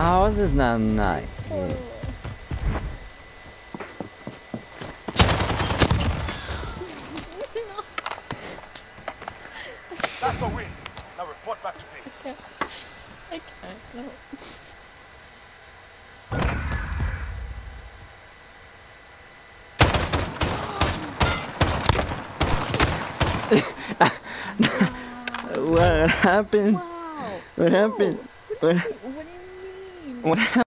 How is this not nice? That's a win. Now report back to base. I can't. No. what happened? Wow. What happened? What, What do you mean? What happened?